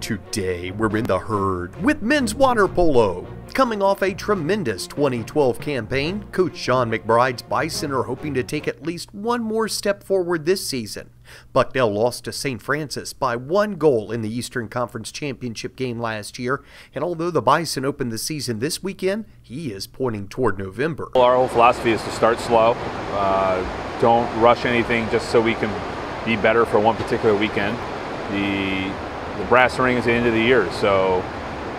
Today, we're in the herd with men's water polo. Coming off a tremendous 2012 campaign, Coach Sean McBride's Bison are hoping to take at least one more step forward this season. Bucknell lost to St. Francis by one goal in the Eastern Conference Championship game last year, and although the Bison opened the season this weekend, he is pointing toward November. Well, our whole philosophy is to start slow. Uh, don't rush anything just so we can be better for one particular weekend. The the brass ring is the end of the year. So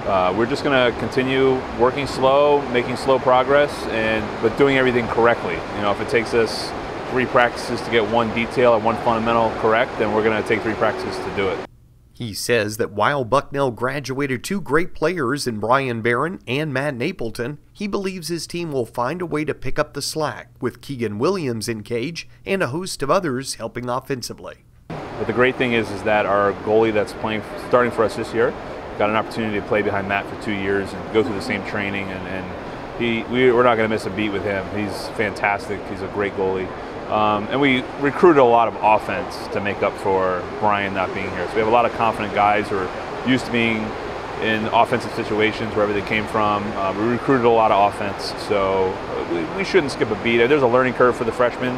uh, we're just going to continue working slow, making slow progress, and but doing everything correctly. You know, if it takes us three practices to get one detail or one fundamental correct, then we're going to take three practices to do it. He says that while Bucknell graduated two great players in Brian Barron and Matt Napleton, he believes his team will find a way to pick up the slack with Keegan Williams in cage and a host of others helping offensively. But the great thing is, is that our goalie that's playing, starting for us this year, got an opportunity to play behind Matt for two years and go through the same training. And, and he, we, are not going to miss a beat with him. He's fantastic. He's a great goalie. Um, and we recruited a lot of offense to make up for Brian not being here. So we have a lot of confident guys who are used to being in offensive situations wherever they came from. Uh, we recruited a lot of offense, so we, we shouldn't skip a beat. There's a learning curve for the freshmen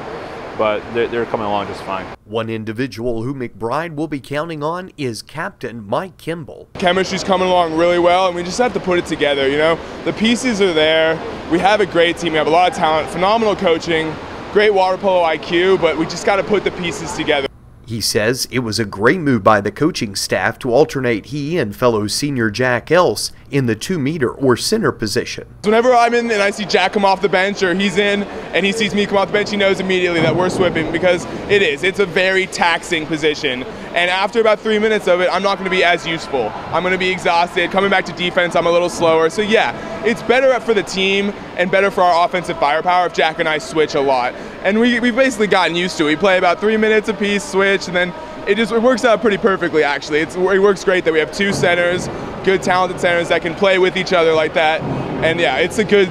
but they're, they're, coming along just fine. One individual who McBride will be counting on is Captain Mike Kimble. Chemistry's coming along really well, and we just have to put it together. You know, the pieces are there. We have a great team. We have a lot of talent, phenomenal coaching, great water polo IQ, but we just got to put the pieces together. He says it was a great move by the coaching staff to alternate he and fellow senior Jack Else in the two meter or center position. Whenever I'm in and I see Jack come off the bench or he's in and he sees me come off the bench, he knows immediately that we're swimming because it is. It's a very taxing position. And after about three minutes of it, I'm not going to be as useful. I'm going to be exhausted. Coming back to defense, I'm a little slower. So, yeah, it's better for the team and better for our offensive firepower if Jack and I switch a lot. And we, we've basically gotten used to it. We play about three minutes apiece, switch, and then it just it works out pretty perfectly, actually. It's, it works great that we have two centers, good talented centers that can play with each other like that. And yeah, it's a good.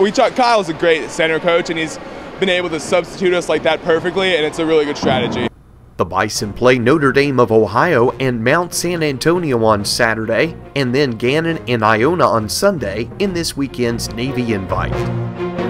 We talk, Kyle's a great center coach, and he's been able to substitute us like that perfectly, and it's a really good strategy. The Bison play Notre Dame of Ohio and Mount San Antonio on Saturday, and then Gannon and Iona on Sunday in this weekend's Navy Invite.